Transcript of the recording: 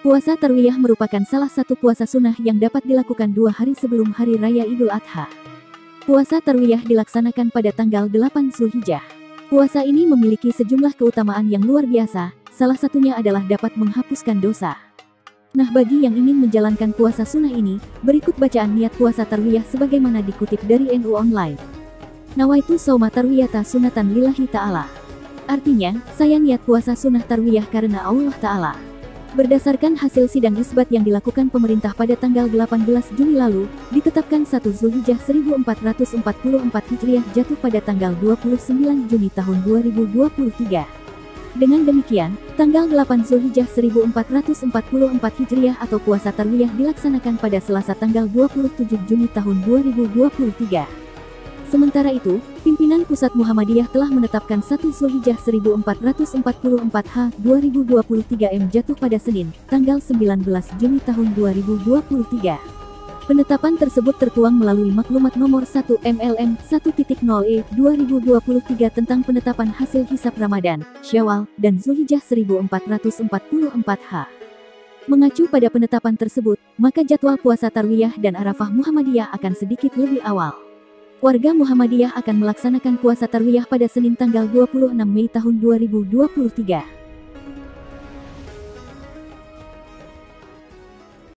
Puasa Tarwiyah merupakan salah satu puasa sunnah yang dapat dilakukan dua hari sebelum Hari Raya Idul Adha. Puasa Tarwiyah dilaksanakan pada tanggal 8 Zulhijjah. Puasa ini memiliki sejumlah keutamaan yang luar biasa, salah satunya adalah dapat menghapuskan dosa. Nah bagi yang ingin menjalankan puasa sunnah ini, berikut bacaan niat puasa tarwiyah sebagaimana dikutip dari NU Online. Nawaitu sawma tarwiyata sunatan lillahi ta'ala. Artinya, saya niat puasa sunnah tarwiyah karena Allah Ta'ala. Berdasarkan hasil sidang isbat yang dilakukan pemerintah pada tanggal 18 Juni lalu, ditetapkan 1 Zulhijjah 1444 Hijriah jatuh pada tanggal 29 Juni tahun 2023. Dengan demikian, tanggal 8 Zulhijjah 1444 Hijriah atau puasa Tarwiyah dilaksanakan pada Selasa tanggal 27 Juni tahun 2023. Sementara itu, pimpinan Pusat Muhammadiyah telah menetapkan 1 Zulhijjah 1444 H 2023 M jatuh pada Senin, tanggal 19 Juni tahun 2023. Penetapan tersebut tertuang melalui maklumat nomor 1 MLM 1.0E 2023 tentang penetapan hasil hisap Ramadan, Syawal, dan Zulhijjah 1444H. Mengacu pada penetapan tersebut, maka jadwal puasa Tarwiyah dan Arafah Muhammadiyah akan sedikit lebih awal. Warga Muhammadiyah akan melaksanakan puasa Tarwiyah pada Senin tanggal 26 Mei tahun 2023.